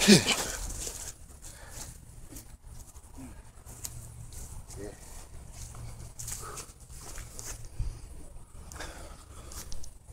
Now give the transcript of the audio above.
yeah.